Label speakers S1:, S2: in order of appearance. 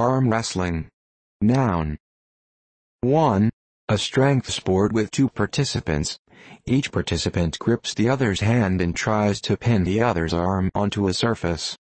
S1: Arm wrestling. Noun. 1. A strength sport with two participants. Each participant grips the other's hand and tries to pin the other's arm onto a surface.